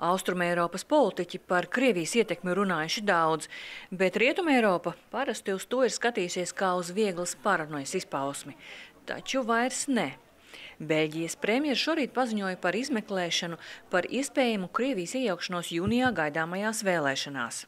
Austrumēropas politiķi par Krievijas ietekmi runājuši daudz, bet Rietumēropa parasti uz to ir skatījusies kā uz vieglas paranojas izpausmi. Taču vairs ne. Beļģijas premjeras šorīt paziņoja par izmeklēšanu par iespējamu Krievijas iejaukšanos jūnijā gaidāmajās vēlēšanās.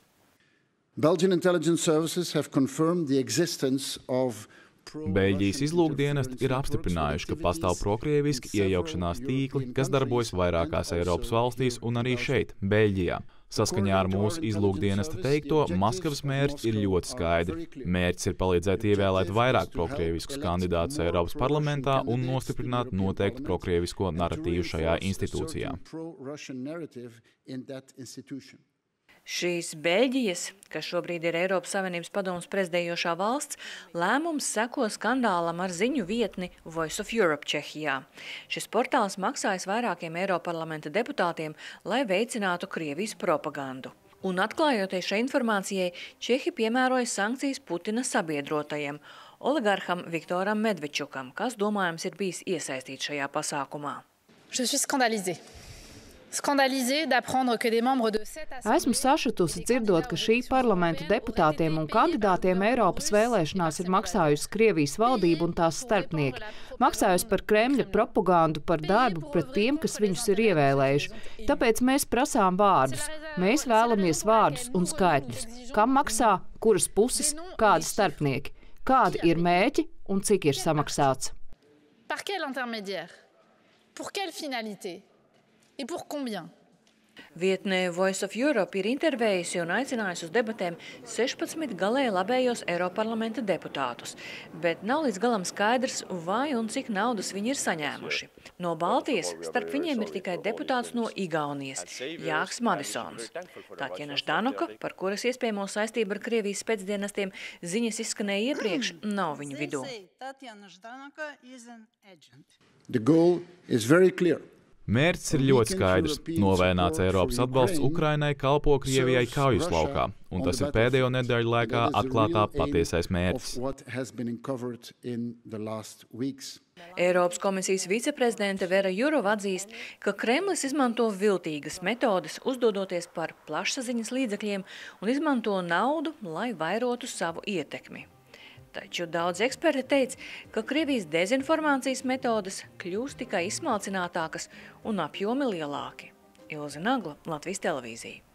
Belgian intelligence services have confirmed the existence of Beļģijas izlūkdienesti ir apstiprinājuši, ka pastāv prokrieviski iejaukšanās tīkli, kas darbojas vairākās Eiropas valstīs un arī šeit, Beļģijā. Saskaņā ar mūsu izlūkdienesta teikto, Maskavas mērķis ir ļoti skaidri. Mērķis ir palīdzēt ievēlēt vairāk prokrieviskus kandidātus Eiropas parlamentā un nostiprināt noteiktu prokrievisko naratīvu šajā institūcijā. Šīs Beļģijas, kas šobrīd ir Eiropas Savienības padomus prezidējošā valsts, lēmums seko skandālam ar ziņu vietni Voice of Europe Čehijā. Šis portāls maksājas vairākiem Eiroparlamenta deputātiem, lai veicinātu Krievijas propagandu. Un atklājoties šai informācijai, Čehi piemēroja sankcijas Putina sabiedrotajiem, oligarham Viktoram Medvečukam, kas domājams ir bijis iesaistīts šajā pasākumā. Je suis scandalisée. Esmu sašutusi dzirdot, ka šī parlamenta deputātiem un kandidātiem Eiropas vēlēšanās ir maksājusi Krievijas valdība un tās starpnieki. Maksājusi par Kremļa propagandu, par darbu pret tiem, kas viņus ir ievēlējuši. Tāpēc mēs prasām vārdus. Mēs vēlamies vārdus un skaitļus. Kam maksā, kuras puses, kādi starpnieki, kādi ir mēķi un cik ir samaksāts. Par quel intermédiaire? Pour quelle finalité? Et pour combien? Vietnē Voice of Europe ir intervējusi un aicinājusi uz debatēm 16 galēji labējos Eiroparlamenta deputātus, bet nav līdz galam skaidrs, vai un cik naudas viņi ir saņēmuši. No Baltijas starp viņiem ir tikai deputāts no Igaunijas, Jāks Madisons. Tātjana Ždanoka, par kuras iespējamo saistību ar Krievijas pēcdienestiem ziņas izskanēja iepriekš, nav viņu vidū. The goal is very clear. Mērķis ir ļoti skaidrs. Novēnāts Eiropas atbalsts Ukrainai kalpo Krievijai kaujas laukā, un tas ir pēdējo nedēļu laikā atklātā patiesais mērķis. Eiropas komisijas viceprezidente Vera Jurova atzīst, ka Kremlis izmanto viltīgas metodes, uzdodoties par plašsaziņas līdzekļiem un izmanto naudu, lai vairotu savu ietekmi. Taču daudz eksperti teica, ka Krievijas dezinformācijas metodas kļūst tikai izsmalcinātākas un apjomi lielāki. Ilze Nagla, Latvijas televīzija.